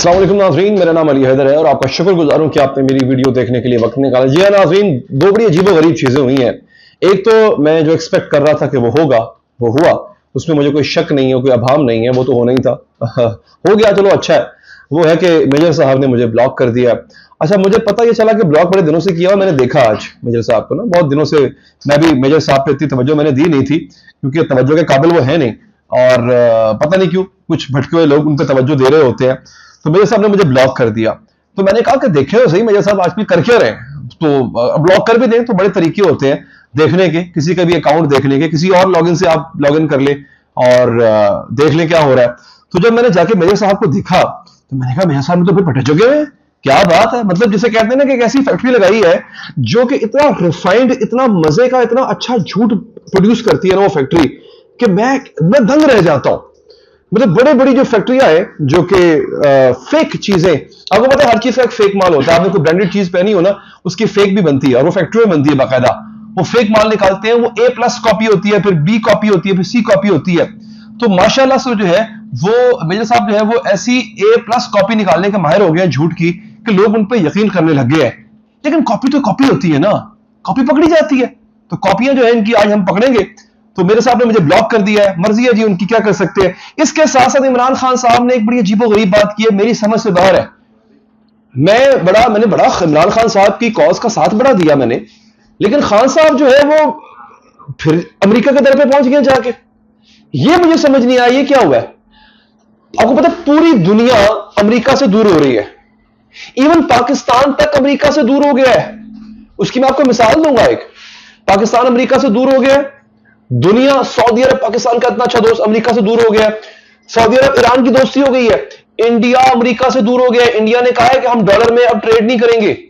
असलम नाजरीन, मेरा नाम अली हैदर है और आपका शुक्रगुजार हूँ कि आपने मेरी वीडियो देखने के लिए वक्त निकाला। जी हाँ नाजरीन, दो बड़ी अजीब गरीब चीज़ें हुई हैं। एक तो मैं जो एक्सपेक्ट कर रहा था कि वो होगा, वो हुआ। उसमें मुझे कोई शक नहीं है, कोई अभाव नहीं है, वो तो होना ही था। हो गया, चलो अच्छा है। वो है कि मेजर साहब ने मुझे ब्लॉक कर दिया। अच्छा मुझे पता ये चला कि ब्लॉक बड़े दिनों से किया और मैंने देखा आज मेजर साहब को ना। बहुत दिनों से मैं भी मेजर साहब पे इतनी तवज्जो मैंने दी नहीं थी, क्योंकि तवज्जो के काबिल वो है नहीं। और पता नहीं क्यों, कुछ भटके हुए लोग उन पर तवज्जो दे रहे होते हैं। तो मेजर साहब ने मुझे ब्लॉक कर दिया। तो मैंने कहा कि देखे हो सही मेजर साहब आजकल कर क्या रहे तो ब्लॉक कर भी दें तो बड़े तरीके होते हैं, देखने के, किसी का भी अकाउंट देखने के, किसी और लॉगिन से आप लॉगिन कर ले और देख लें क्या हो रहा है। तो जब मैंने जाके मेजर साहब को देखा तो मैंने कहा मेजर साहब ने तो फिर पटे चुके हुए क्या बात है? मतलब जिसे कहते हैं ना कि एक ऐसी फैक्ट्री लगाई है, जो कि इतना रिफाइंड इतना मज़े का, इतना अच्छा झूठ प्रोड्यूस करती है ना वो फैक्ट्री कि मैं मैं दंग रह जाता हूँ। मतलब बड़े बड़ी जो फैक्ट्रियाँ हैं जो कि फेक चीज़ें, आपको पता है हर चीज़ का एक फेक माल होता है। आपने कोई ब्रांडेड चीज़ पहनी हो ना, उसकी फेक भी बनती है और वो फैक्ट्री में बनती है बाकायदा। वो फेक माल निकालते हैं, वो ए प्लस कॉपी होती है, फिर बी कॉपी होती है, फिर सी कॉपी होती है। तो माशाला से जो है, वो मेजर साहब जो है, वो ऐसी ए प्लस कॉपी निकालने के माहिर हो गए हैं झूठ की, कि लोग उन पर यकीन करने लग गए हैं। लेकिन कॉपी तो कॉपी होती है ना। कॉपी पकड़ी जाती है। तो कॉपियाँ जो है, इनकी आज हम पकड़ेंगे। तो मेरे साहब ने मुझे ब्लॉक कर दिया है। मर्ज़ी है जी, उनकी क्या कर सकते हैं? इसके साथ साथ इमरान खान साहब ने एक बड़ी अजीबो गरीब बात की है, मेरी समझ से बाहर है। मैं बड़ा, मैंने बड़ा इमरान खान साहब की कॉज का साथ बड़ा दिया मैंने। लेकिन खान साहब जो है वो फिर अमेरिका के दर पे पहुँच गए जाके। ये मुझे समझ नहीं आया ये क्या हुआ है। आपको पता पूरी दुनिया अमेरिका से दूर हो रही है। इवन पाकिस्तान तक अमेरिका से दूर हो गया है। उसकी मैं आपको मिसाल दूँगा एक। पाकिस्तान अमेरिका से दूर हो गया है। दुनिया, सऊदी अरब, पाकिस्तान का इतना अच्छा दोस्त अमेरिका से दूर हो गया सऊदी अरब ईरान की दोस्ती हो गई है। इंडिया अमेरिका से दूर हो गया इंडिया ने कहा है कि हम डॉलर में अब ट्रेड नहीं करेंगे।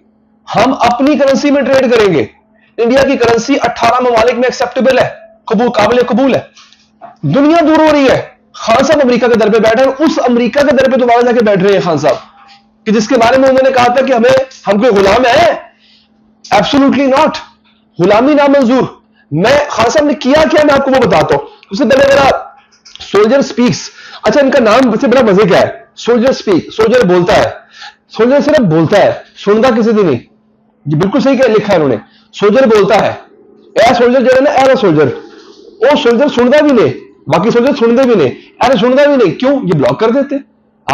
हम अपनी करेंसी में ट्रेड करेंगे। इंडिया की करेंसी 18 ममालिक में एक्सेप्टेबल है। कबूल, काबिल कबूल है। दुनिया दूर हो रही है। खान साहब अमेरिका के दर पे बैठे हैं। उस अमेरिका के दर पे दोबारा जाके बैठ रहे हैं खान साहब। कि जिसके बारे में उन्होंने कहा था कि हमें, हम कोई गुलाम है? एब्सोल्युटली नॉट गुलामी ना मंजूर मैं खान साहब ने किया क्या? मैं आपको वो बताता हूँ। उससे पहले मेरा सोल्जर स्पीक्स अच्छा इनका नाम वैसे बड़ा मज़े क्या है? सोल्जर स्पीक सोल्जर बोलता है। सोल्जर सिर्फ़ बोलता है, सुनता किसी दिन नहीं। जी, बिल्कुल सही क्या लिखा है उन्होंने सोल्जर बोलता है। ए सोल्जर जो है ना एरा सोल्जर वो सोल्जर सुनता भी नहीं। बाकी सोल्जर सुनते भी नहीं। अरे, सुनता भी नहीं। क्यों? ये ब्लॉक कर देते।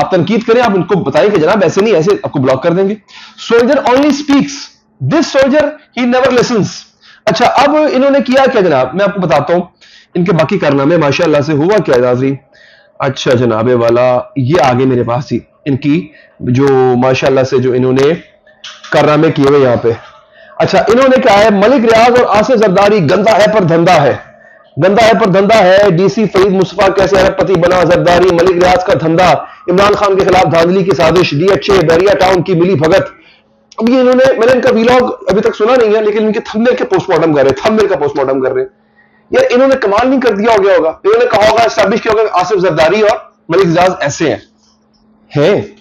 आप तनकीद करें, आप उनको बताएँ कि जनाब, ऐसे नहीं, ऐसे आपको ब्लॉक कर देंगे। Soldier only speaks this soldier he never listens अच्छा अब इन्होंने किया क्या जनाब? मैं आपको बताता हूँ। इनके बाकी कारनामे माशाल्लाह से हुआ क्या नाजी अच्छा जनाबे वाला, ये आगे मेरे पास ही। इनकी जो माशाल्लाह से जो इन्होंने कारनामे किए हुए यहाँ पे। अच्छा इन्होंने क्या है? मलिक रियाज और आसिफ जरदारी, गंदा है पर धंधा है। गंदा है पर धंधा है। डीसी फरीद मुस्तफ़ा कैसे अरबपति बना जरदारी, मलिक रियाज का धंधा। इमरान खान के खिलाफ धांधली की साजिश डीएचए बैरिया टाउन की मिली भगत। अब ये इन्होंने, मैंने इनका वीलॉग अभी तक सुना नहीं है, लेकिन इनके थंबनेल के पोस्टमार्टम कर रहे हैं थंबनेल का पोस्टमार्टम कर रहे हैं। यार इन्होंने कमाल नहीं कर दिया हो गया होगा? इन्होंने कहा होगा स्टैब्लिश किया होगा आसिफ जरदारी और मलिक इजाज ऐसे हैं। हैं?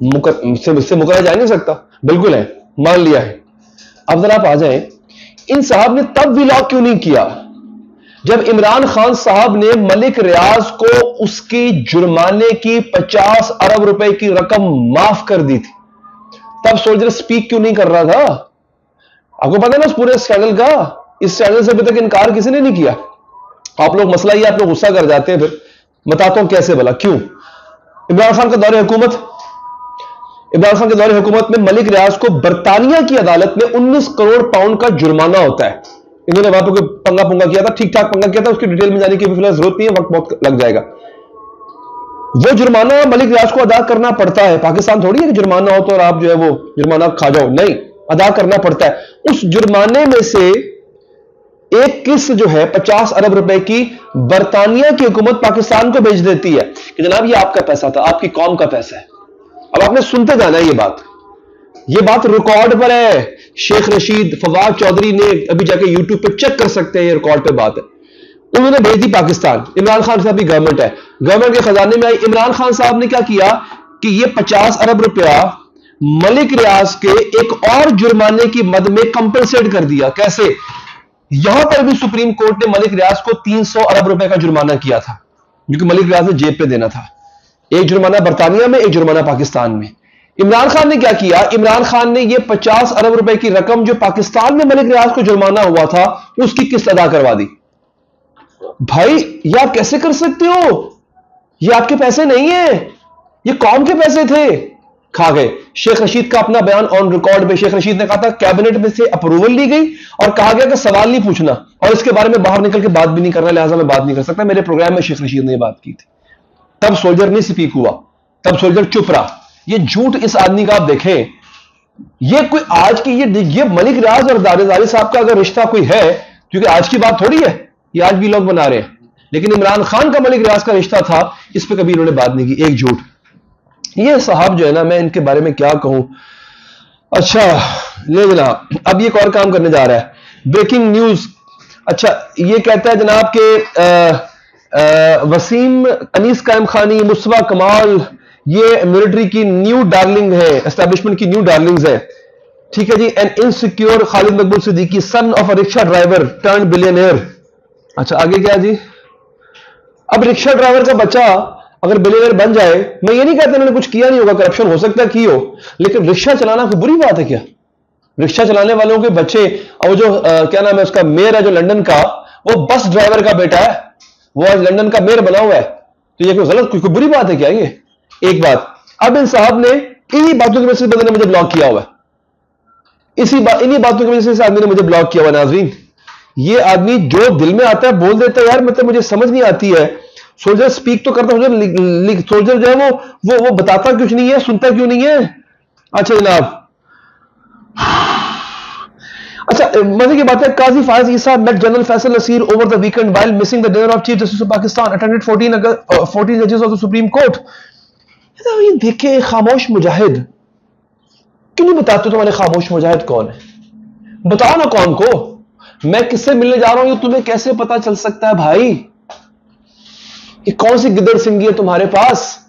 मुझसे मुकरा जा नहीं सकता। बिल्कुल है, मान लिया है। अब जरा आप आ जाए, इन साहब ने तब वीलॉग क्यों नहीं किया? जब इमरान खान साहब ने मलिक रियाज को उसकी जुर्माने की 50 अरब रुपए की रकम माफ़ कर दी थी। तब सोल्जर स्पीक क्यों नहीं कर रहा था? आपको पता है ना उस पूरे स्कैंडल का? इस स्कैंडल से अभी तक इनकार किसी ने नहीं किया? आप लोग मसला ही आप लोग गुस्सा कर जाते हैं फिर। बताता हूँ कैसे बोला क्यों? इमरान खान का दौरे हुकूमत। इमरान खान के दौरे हुकूमत में मलिक रियाज को बरतानिया की अदालत में 19 करोड़ पाउंड का जुर्माना होता है। इन्होंने वहाँ पर पंगा पुंगा किया था ठीक ठाक पंगा किया था, उसकी डिटेल में जाने की फ़िलहाल ज़रूरत नहीं है, वक्त बहुत लग जाएगा। वो जुर्माना मलिक रियाज को अदा करना पड़ता है। पाकिस्तान थोड़ी है कि जुर्माना हो तो और आप जो है वो जुर्माना खा जाओ। नहीं, अदा करना पड़ता है। उस जुर्माने में से एक किस्त जो है पचास अरब रुपए की बरतानिया की हुकूमत पाकिस्तान को भेज देती है कि जनाब, ये आपका पैसा था, आपकी कौम का पैसा है। अब आपने सुनते जाना है ये बात। ये बात रिकॉर्ड पर है। शेख रशीद फवाद चौधरी ने अभी जाके यूट्यूब पर चेक कर सकते हैं ये रिकॉर्ड पर बात है। उन्होंने भेज दी पाकिस्तान। इमरान खान साहब की गवर्नमेंट है। गवर्नमेंट के खजाने में आई। इमरान खान साहब ने क्या किया कि ये पचास अरब रुपया मलिक रियाज के एक और जुर्माने की मद में कंपनसेट कर दिया। कैसे? यहाँ पर भी सुप्रीम कोर्ट ने मलिक रियाज को 300 अरब रुपए का जुर्माना किया था जो कि मलिक रियाज ने जेब पे देना था। एक जुर्माना बरतानिया में, एक जुर्माना पाकिस्तान में। इमरान खान ने क्या किया? इमरान खान ने यह 50 अरब रुपए की रकम जो पाकिस्तान में मलिक रियाज को जुर्माना हुआ था, उसकी किस्त अदा करवा दी। भाई, ये आप कैसे कर सकते हो? ये आपके पैसे नहीं है। ये कौम के पैसे थे। खा गए। शेख रशीद का अपना बयान ऑन रिकॉर्ड में शेख रशीद ने कहा था कैबिनेट में से अप्रूवल ली गई और कहा गया कि सवाल नहीं पूछना और इसके बारे में बाहर निकल के बात भी नहीं करना, लिहाजा मैं बात नहीं कर सकता। मेरे प्रोग्राम में शेख रशीद ने बात की थी। तब सोल्जर नहीं स्पीक हुआ। तब सोल्जर चुप रहा। ये झूठ इस आदमी का आप देखें। ये कोई आज की, ये ये मलिक राज और दारेदारी साहब का अगर रिश्ता कोई है, क्योंकि आज की बात थोड़ी है, ये आज भी लोग बना रहे हैं। लेकिन इमरान खान का मलिक रियाज का रिश्ता था इस पर कभी इन्होंने बात नहीं की। एक झूठ। ये साहब जो है ना मैं इनके बारे में क्या कहूँ? अच्छा ले जनाब अब ये एक और काम करने जा रहा है। Breaking news. अच्छा ये कहता है जनाब के आ, आ, वसीम अनीस कायम खानी मुस्तफ़ा कमाल ये मिलिट्री की न्यू डार्लिंग है एस्टेब्लिशमेंट की न्यू डार्लिंग्स है। ठीक है जी an insecure Khalid Maqbool Siddiqui son of a rickshaw driver turn billionaire अच्छा आगे क्या जी? अब रिक्शा ड्राइवर का बच्चा अगर बिलियनर बन जाए मैं ये नहीं कहता उन्होंने कुछ किया नहीं होगा करप्शन हो सकता है की हो लेकिन रिक्शा चलाना कोई बुरी बात है क्या? रिक्शा चलाने वालों के बच्चे और जो आ, क्या नाम है उसका मेयर है जो लंदन का वो बस ड्राइवर का बेटा है वो आज लंदन का मेयर बना हुआ है तो ये कोई गलत कोई, कोई बुरी बात है क्या ये? एक बात अब इन साहब ने इन्हीं बातों की वजह से मुझे ब्लॉक किया हुआ है। इसी बात इन्हीं बातों की वजह से आदमी ने मुझे ब्लॉक किया हुआ नाजरीन। ये आदमी जो दिल में आता है, बोल देता है, यार मतलब मुझे समझ नहीं आती है। सोल्जर स्पीक तो करता सोल्जर सोल्जर जो है वो वो वो बताता कुछ नहीं है, सुनता क्यों नहीं है? अच्छा जनाब। अच्छा मज़े की बात है, Qazi Faez Isa met general Faisal Naseer over the weekend while missing the dinner of chief justice of Pakistan attended 14 August 14 जजेस ऑफ़ द सुप्रीम कोर्ट ये देखे, खामोश मुजाहिद। क्यों नहीं बताते तुम्हारे खामोश मुजाहिद कौन है? बताओ ना कौन को। मैं किससे मिलने जा रहा हूँ तुम्हें कैसे पता चल सकता है भाई? कि कौन सी गिदड़ सिंगी है तुम्हारे पास?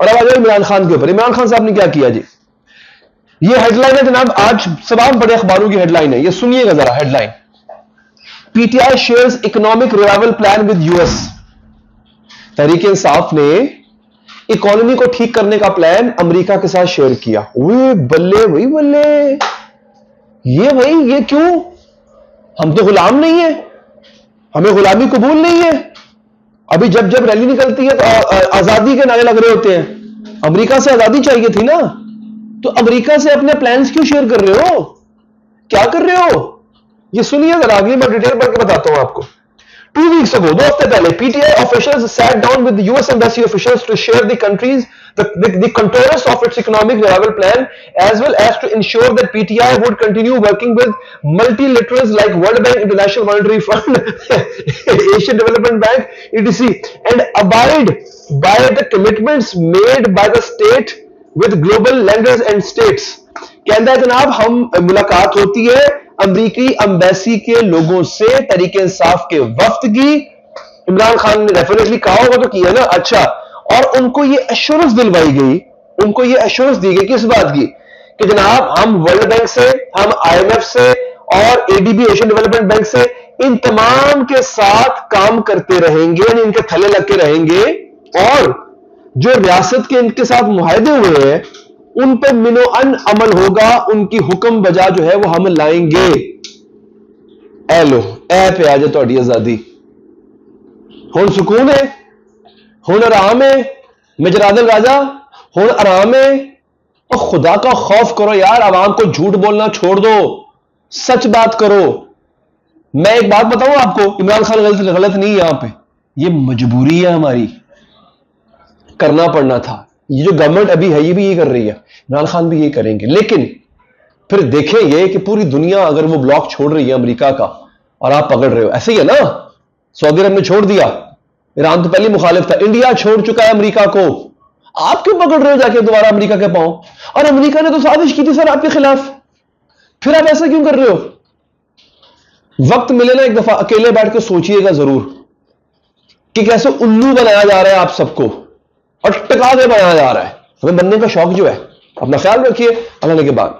और अब आ जाओ इमरान खान के ऊपर। इमरान खान साहब ने क्या किया जी? ये हेडलाइन है जनाब, आज तमाम बड़े अखबारों की हेडलाइन है। ये सुनिएगा जरा headline PTI shares economic revival plan with US Tehreek Insaf ने इकोनॉमी को ठीक करने का प्लान अमेरिका के साथ शेयर किया। वे बल्ले, वही बल्ले। ये भाई, ये क्यों? हम तो गुलाम नहीं है। हमें गुलामी कबूल नहीं है। अभी जब जब रैली निकलती है तो आज़ादी के नारे लग रहे होते हैं। अमेरिका से आज़ादी चाहिए थी ना? तो अमेरिका से अपने प्लान्स क्यों शेयर कर रहे हो? क्या कर रहे हो? ये सुनिए जरा आगे मैं डिटेल पढ़ के बताता हूँ आपको। Two weeks ago, दो हफ्ते पहले PTI officials sat down with the US embassy officials to share the country's the, the, the contours of its economic revival plan as well as to ensure that PTI would continue working with multilaterals like World Bank, International Monetary Fund, Asian Development Bank, etc. and abide by the commitments made by the state with global lenders and states. कहता है जनाब हम मुलाकात होती है अमरीकी embassy के लोगों से तरीके इंसाफ के वक्त की। इमरान खान ने डेफिनेटली कहा होगा तो किया ना। अच्छा और उनको ये एश्योरेंस दिलवाई गई, उनको ये एश्योरेंस दी गई किस बात की? कि जनाब, हम वर्ल्ड बैंक से, हम आईएमएफ से और एडीबी एशियन डेवलपमेंट बैंक से इन तमाम के साथ काम करते रहेंगे, यानी इनके थले लग के रहेंगे। और जो रियासत के इनके साथ मुहिदे हुए हैं उन पर मिनो अन अमल होगा, उनकी हुक्म बजा जो है वो हम लाएँगे। ए लो, ए पे आ जाए थोड़ी आज़ादी। हूँ सुकून है हूँ आराम है मेजरादल राजा हूँ आराम है। और खुदा का खौफ करो यार आवाम को झूठ बोलना छोड़ दो। सच बात करो। मैं एक बात बताऊँ आपको, इमरान खान गलत गलत नहीं यहाँ पे। ये मजबूरी है हमारी। करना पड़ना था। ये जो गवर्नमेंट अभी है, ये भी ये कर रही है। इमरान खान भी ये करेंगे। लेकिन फिर देखें ये कि पूरी दुनिया अगर वो ब्लॉक छोड़ रही है अमेरिका का और आप पकड़ रहे हो, ऐसे ही है ना? सऊदी अरब ने छोड़ दिया। ईरान तो पहले मुखालिफ था। इंडिया छोड़ चुका है अमेरिका को। आप क्यों पकड़ रहे हो जाके दोबारा अमेरिका के पाओ और अमेरिका ने तो साजिश की थी सर आपके खिलाफ। फिर आप ऐसा क्यों कर रहे हो? वक्त मिले ना एक दफ़ा, अकेले बैठ के सोचिएगा ज़रूर कि कैसे उल्लू बनाया जा रहा है आप सबको। टका बनाया जा रहा है। हमें बनने का शौक जो है, अपना ख्याल रखिए अल्लाह के बाद।